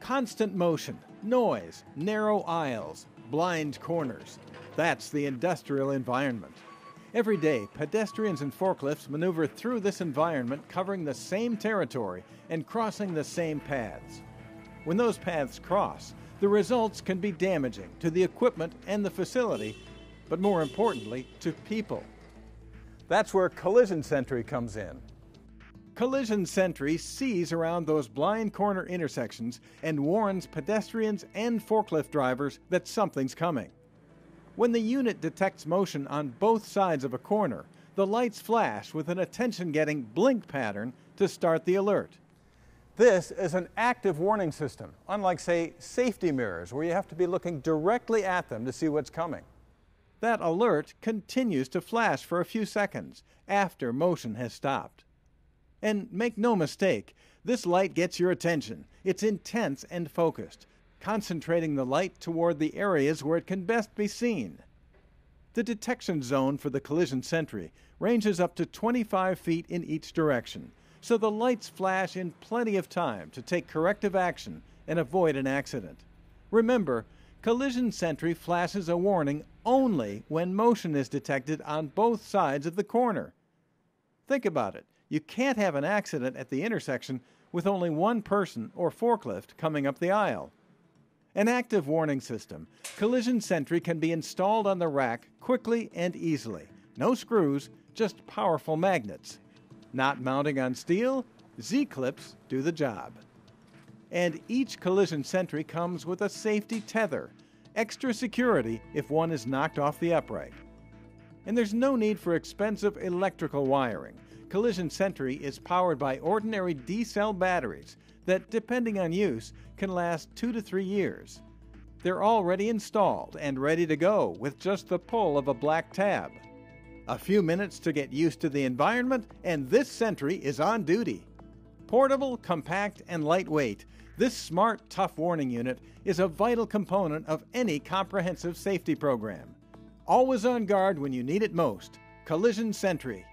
Constant motion, noise, narrow aisles, blind corners. That's the industrial environment. Every day, pedestrians and forklifts maneuver through this environment covering the same territory and crossing the same paths. When those paths cross, the results can be damaging to the equipment and the facility, but more importantly, to people. That's where Collision Sentry comes in. Collision Sentry sees around those blind corner intersections and warns pedestrians and forklift drivers that something's coming. When the unit detects motion on both sides of a corner, the lights flash with an attention getting blink pattern to start the alert. This is an active warning system, unlike, say, safety mirrors, where you have to be looking directly at them to see what's coming. That alert continues to flash for a few seconds after motion has stopped. And make no mistake, this light gets your attention. It's intense and focused, concentrating the light toward the areas where it can best be seen. The detection zone for the collision sentry ranges up to 25 feet in each direction, so the lights flash in plenty of time to take corrective action and avoid an accident. Remember, Collision Sentry flashes a warning only when motion is detected on both sides of the corner. Think about it. You can't have an accident at the intersection with only one person or forklift coming up the aisle. An active warning system, Collision Sentry can be installed on the rack quickly and easily. No screws, just powerful magnets. Not mounting on steel, Z-clips do the job. And each Collision Sentry comes with a safety tether, extra security if one is knocked off the upright. And there's no need for expensive electrical wiring. Collision Sentry is powered by ordinary D cell batteries that, depending on use, can last two to three years. They're already installed and ready to go with just the pull of a black tab. A few minutes to get used to the environment, and this Sentry is on duty. Portable, compact, and lightweight, this smart, tough warning unit is a vital component of any comprehensive safety program. Always on guard when you need it most. Collision Sentry.